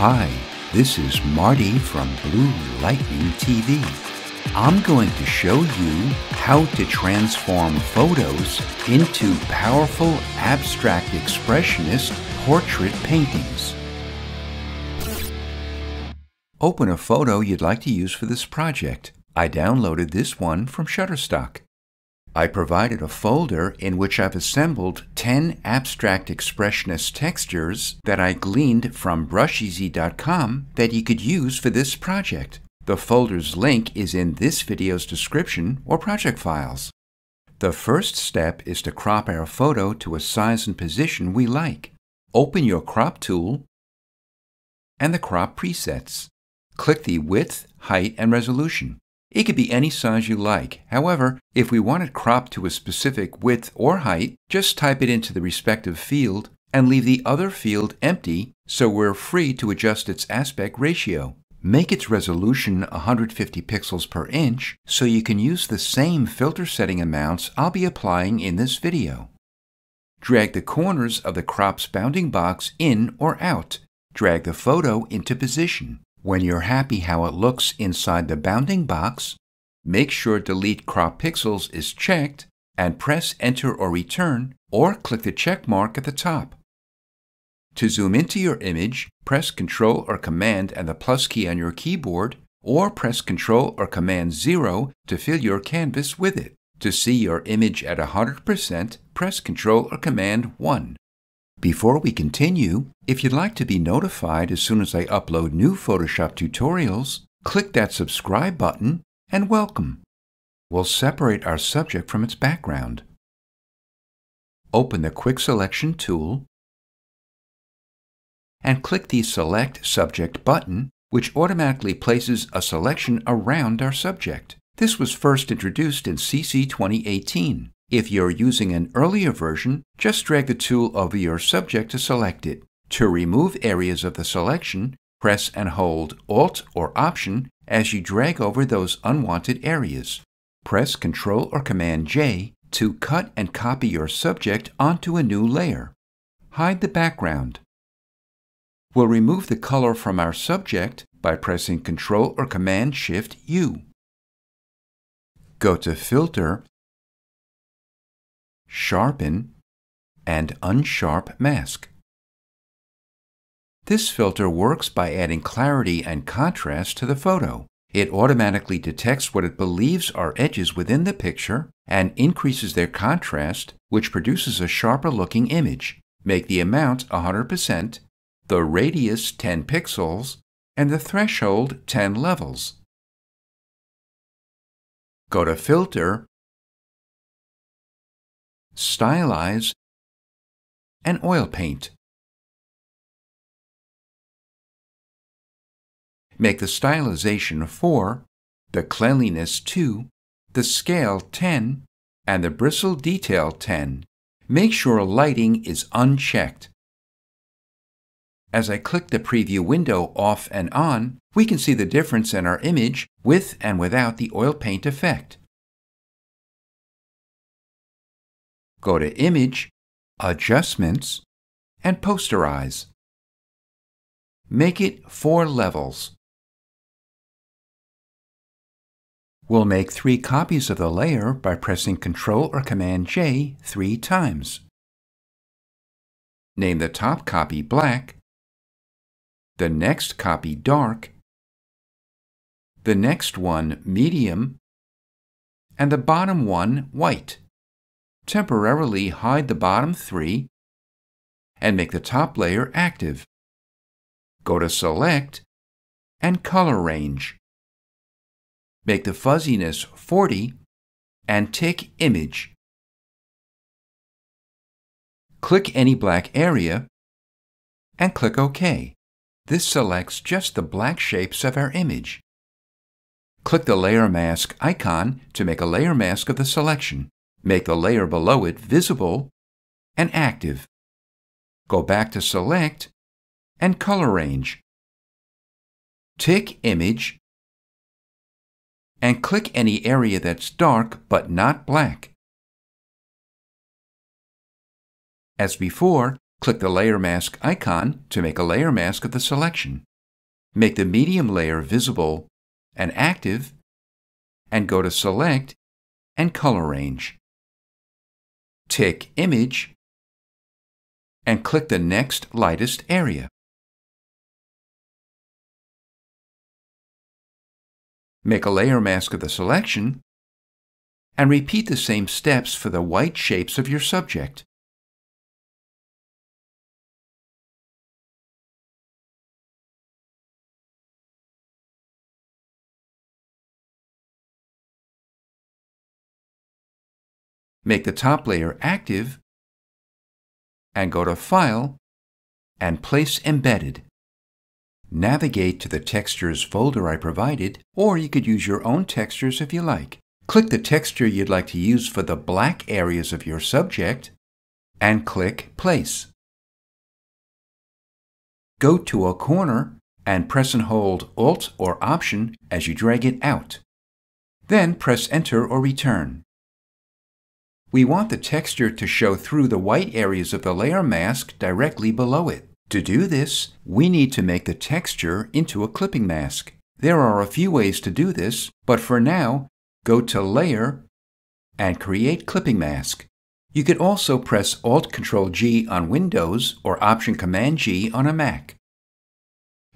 Hi, this is Marty from Blue Lightning TV. I'm going to show you how to transform photos into powerful abstract expressionist portrait paintings. Open a photo you'd like to use for this project. I downloaded this one from Shutterstock. I provided a folder in which I've assembled 10 abstract expressionist textures that I gleaned from brusheezy.com that you could use for this project. The folder's link is in this video's description or project files. The first step is to crop our photo to a size and position we like. Open your crop tool and the crop presets. Click the width, height, and resolution. It could be any size you like. However, if we want it cropped to a specific width or height, just type it into the respective field and leave the other field empty so we're free to adjust its aspect ratio. Make its resolution 150 pixels per inch so you can use the same filter setting amounts I'll be applying in this video. Drag the corners of the crop's bounding box in or out. Drag the photo into position. When you're happy how it looks inside the bounding box, make sure Delete Crop Pixels is checked and press Enter or Return or click the check mark at the top. To zoom into your image, press Ctrl or Command and the plus key on your keyboard or press Ctrl or Command 0 to fill your canvas with it. To see your image at 100%, press Ctrl or Command 1. Before we continue, if you'd like to be notified as soon as I upload new Photoshop tutorials, click that subscribe button and welcome. We'll separate our subject from its background. Open the Quick Selection tool and click the Select Subject button, which automatically places a selection around our subject. This was first introduced in CC 2018. If you're using an earlier version, just drag the tool over your subject to select it. To remove areas of the selection, press and hold Alt or Option as you drag over those unwanted areas. Press Ctrl or Command J to cut and copy your subject onto a new layer. Hide the background. We'll remove the color from our subject by pressing Ctrl or Command Shift U. Go to Filter Sharpen, and Unsharp Mask. This filter works by adding clarity and contrast to the photo. It automatically detects what it believes are edges within the picture and increases their contrast, which produces a sharper looking image. Make the amount 100%, the radius 10 pixels, and the threshold 10 levels. Go to Filter stylize, and oil paint. Make the stylization 4, the cleanliness 2, the scale 10, and the bristle detail 10. Make sure lighting is unchecked. As I click the preview window off and on, we can see the difference in our image with and without the oil paint effect. Go to Image, Adjustments, and Posterize. Make it four levels. We'll make three copies of the layer by pressing Ctrl or Command J three times. Name the top copy black, the next copy dark, the next one medium, and the bottom one white temporarily hide the bottom three and make the top layer active. Go to Select and Color Range. Make the fuzziness 40 and tick Image. Click any black area and click OK. This selects just the black shapes of our image. Click the Layer Mask icon to make a layer mask of the selection. Make the layer below it visible and active. Go back to Select and Color Range. Tick Image and click any area that's dark but not black. As before, click the Layer Mask icon to make a layer mask of the selection. make the medium layer visible and active, and go to Select and Color Range. Tick Image and click the next lightest area. Make a layer mask of the selection and repeat the same steps for the white shapes of your subject. Make the top layer active and go to File and Place Embedded. Navigate to the Textures folder I provided, or you could use your own textures if you like. Click the texture you'd like to use for the black areas of your subject and click Place. Go to a corner and press and hold Alt or Option as you drag it out. Then press Enter or Return. We want the texture to show through the white areas of the layer mask directly below it. To do this, we need to make the texture into a clipping mask. There are a few ways to do this, but for now, go to Layer and Create Clipping Mask. You could also press Alt-Control-G on Windows or Option-Command-G on a Mac.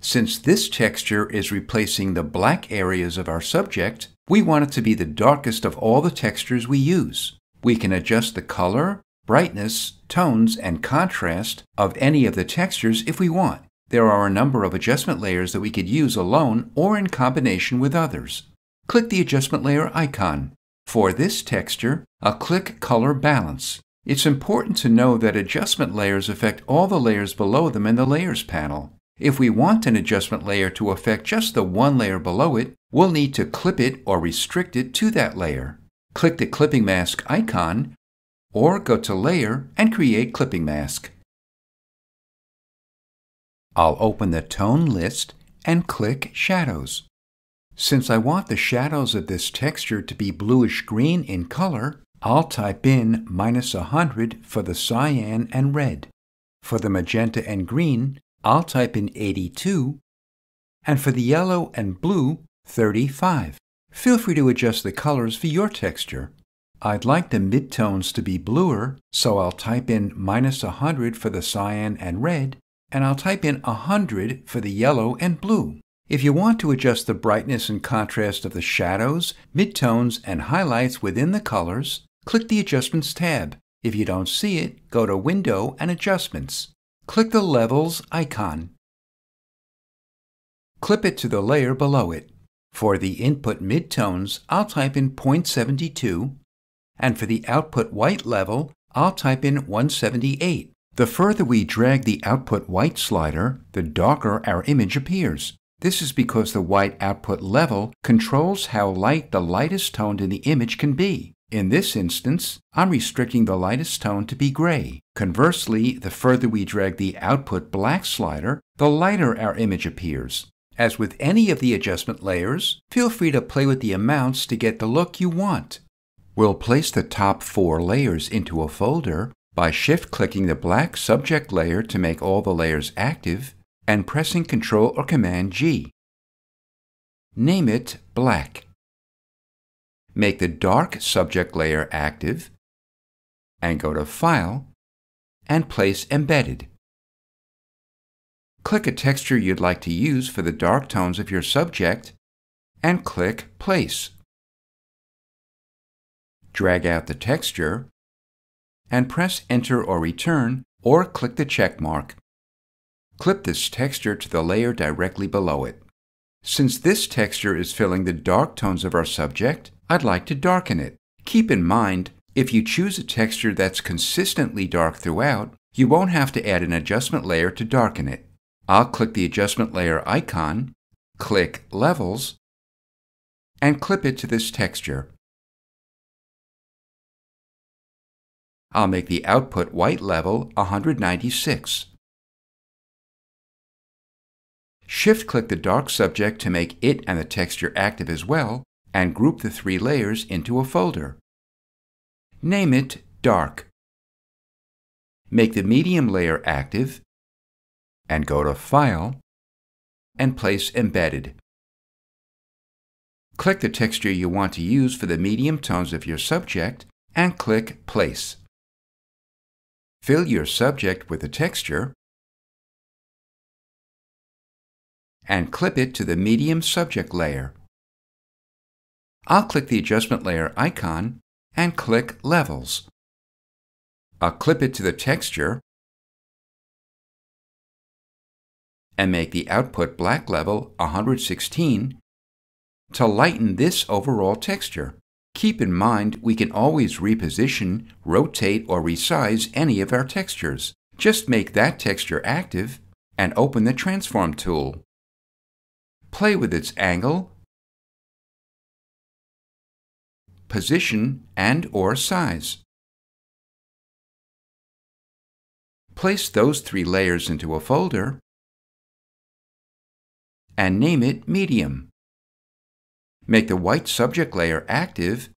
Since this texture is replacing the black areas of our subject, we want it to be the darkest of all the textures we use. We can adjust the color, brightness, tones, and contrast of any of the textures if we want. There are a number of adjustment layers that we could use alone or in combination with others. Click the adjustment layer icon. For this texture, I'll click Color Balance. It's important to know that adjustment layers affect all the layers below them in the Layers panel. If we want an adjustment layer to affect just the one layer below it, we'll need to clip it or restrict it to that layer click the clipping mask icon, or go to Layer and create Clipping Mask. I'll open the Tone list and click Shadows. Since I want the shadows of this texture to be bluish-green in color, I'll type in minus 100 for the cyan and red. For the magenta and green, I'll type in 82, and for the yellow and blue, 35. Feel free to adjust the colors for your texture. I'd like the midtones to be bluer, so I'll type in minus 100 for the cyan and red, and I'll type in 100 for the yellow and blue. If you want to adjust the brightness and contrast of the shadows, midtones, and highlights within the colors, click the Adjustments tab. If you don't see it, go to Window and Adjustments. Click the Levels icon. Clip it to the layer below it. For the input midtones, I'll type in 0.72, and for the output white level, I'll type in 178. The further we drag the output white slider, the darker our image appears. This is because the white output level controls how light the lightest tone in the image can be. In this instance, I'm restricting the lightest tone to be gray. Conversely, the further we drag the output black slider, the lighter our image appears. As with any of the adjustment layers, feel free to play with the amounts to get the look you want. We'll place the top four layers into a folder by shift-clicking the black subject layer to make all the layers active and pressing Ctrl or Command G. Name it Black. Make the dark subject layer active and go to File and place Embedded. Click a texture you'd like to use for the dark tones of your subject and click Place. Drag out the texture and press Enter or Return or click the check mark. Clip this texture to the layer directly below it. Since this texture is filling the dark tones of our subject, I'd like to darken it. Keep in mind, if you choose a texture that's consistently dark throughout, you won't have to add an adjustment layer to darken it. I'll click the adjustment layer icon, click Levels, and clip it to this texture. I'll make the output white level 196. Shift-click the dark subject to make it and the texture active as well, and group the three layers into a folder. Name it Dark. Make the medium layer active and go to File and place Embedded. Click the texture you want to use for the medium tones of your subject and click Place. Fill your subject with the texture and clip it to the medium subject layer. I'll click the adjustment layer icon and click Levels. I'll clip it to the texture and make the output black level 116 to lighten this overall texture. Keep in mind we can always reposition, rotate, or resize any of our textures. Just make that texture active and open the Transform tool. Play with its angle, position, and or size. Place those three layers into a folder and name it Medium. Make the white subject layer active,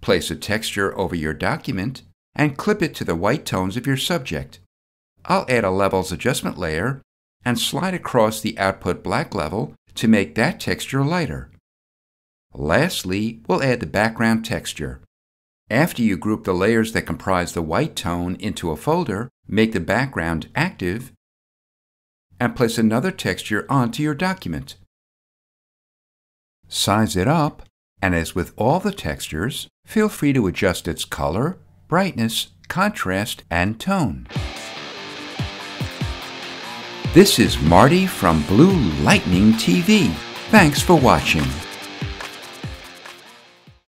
place a texture over your document, and clip it to the white tones of your subject. I'll add a levels adjustment layer and slide across the output black level to make that texture lighter. Lastly, we'll add the background texture. After you group the layers that comprise the white tone into a folder, make the background active, and place another texture onto your document. Size it up, and as with all the textures, feel free to adjust its color, brightness, contrast, and tone. This is Marty from Blue Lightning TV. Thanks for watching.